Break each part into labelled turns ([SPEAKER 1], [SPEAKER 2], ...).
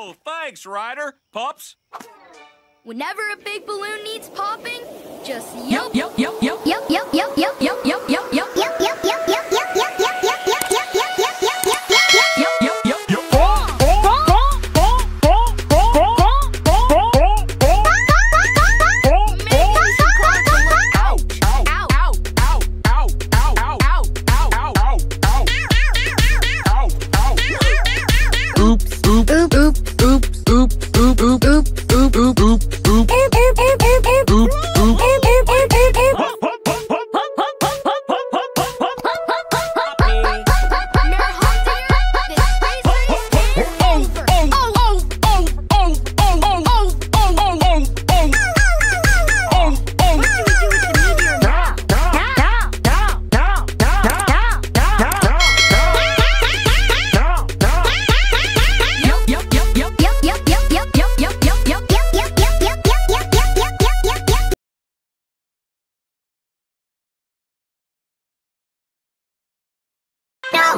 [SPEAKER 1] Oh, thanks, Ryder. Pops.
[SPEAKER 2] Whenever a big balloon needs popping, just yelp.
[SPEAKER 3] Yelp, yelp, yelp, yelp, yelp, yelp, yelp, yelp, yelp, yelp, yelp, yelp.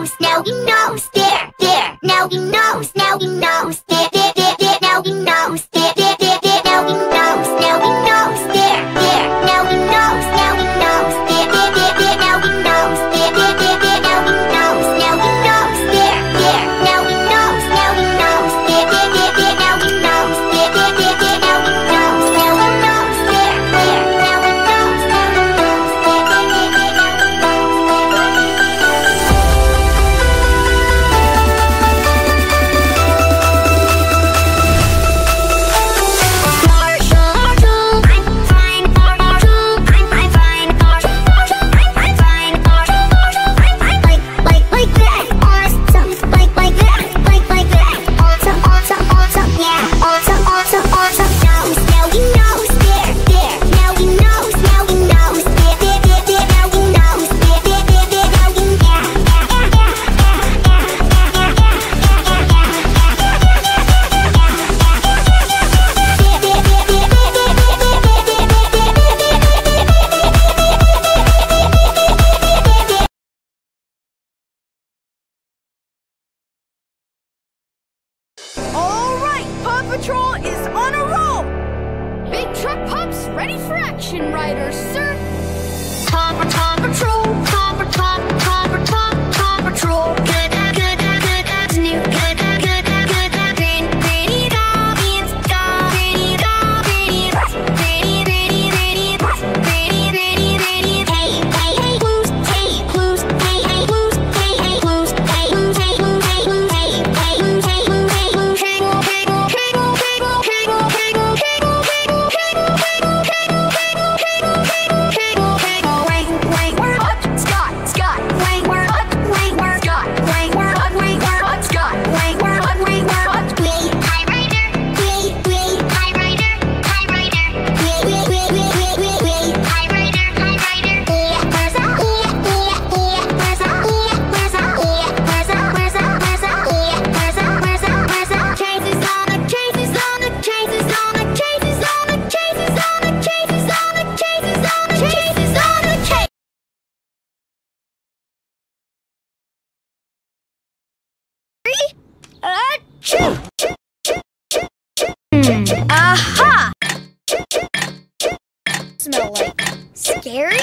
[SPEAKER 3] knows, now he knows, there, there, now he knows, now he knows, there, there, there, there, now he knows, there, there, there, there, now he knows.
[SPEAKER 2] Patrol is on a roll! Big truck pumps ready for action, Ryder's, sir! Hmm. Aha! Smell like scary?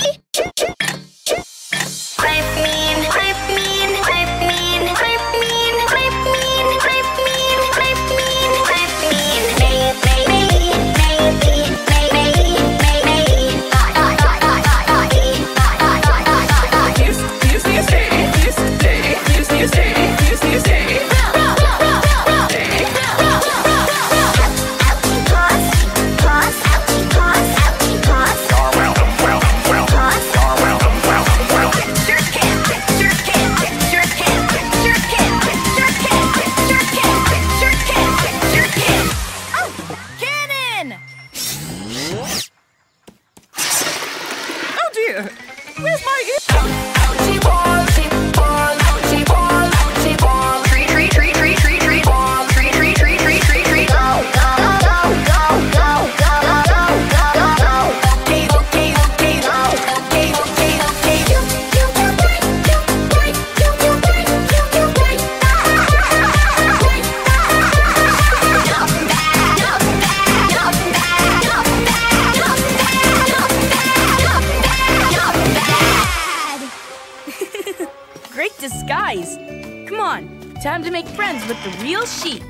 [SPEAKER 2] Great disguise. Come on, time to make friends with the real sheep.